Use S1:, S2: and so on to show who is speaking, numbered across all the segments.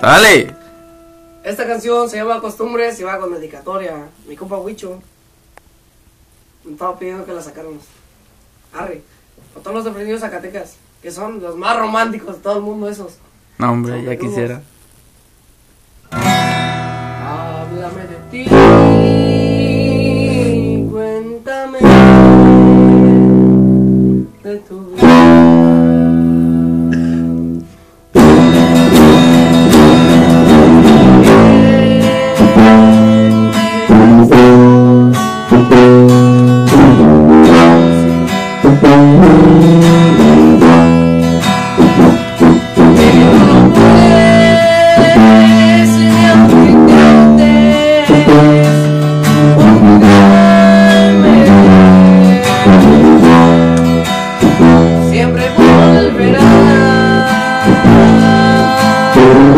S1: ¡Sale!
S2: Esta canción se llama Costumbres y va con dedicatoria. Mi compa Huicho. Me estaba pidiendo que la sacáramos. Arre. Con todos los defendidos Zacatecas. Que son los más románticos de todo el mundo esos.
S1: No, hombre, ya quisiera.
S2: Háblame de ti.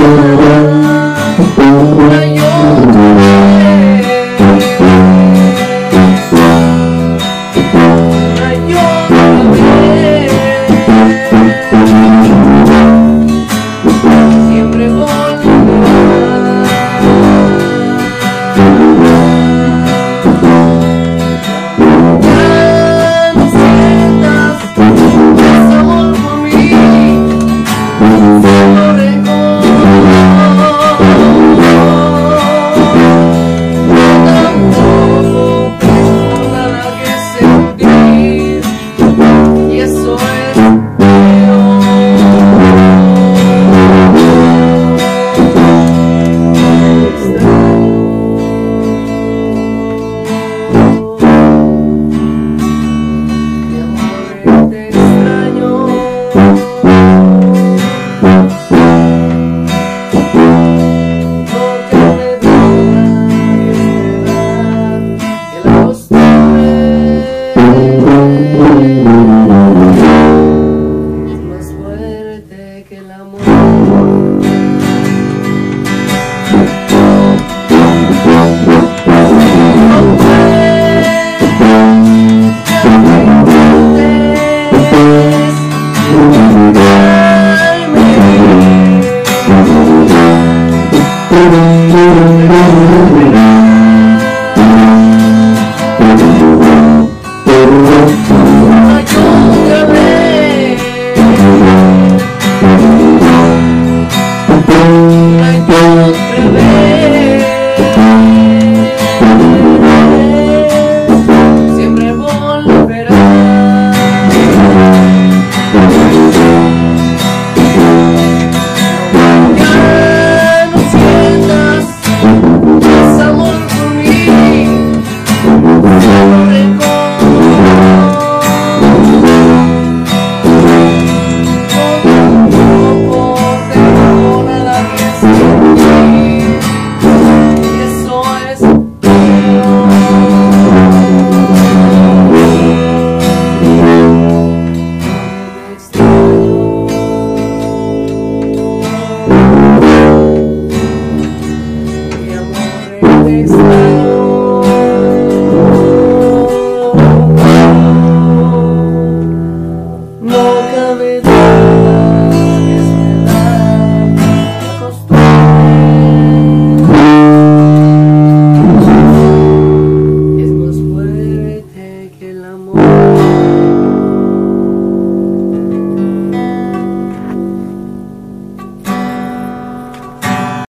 S2: da da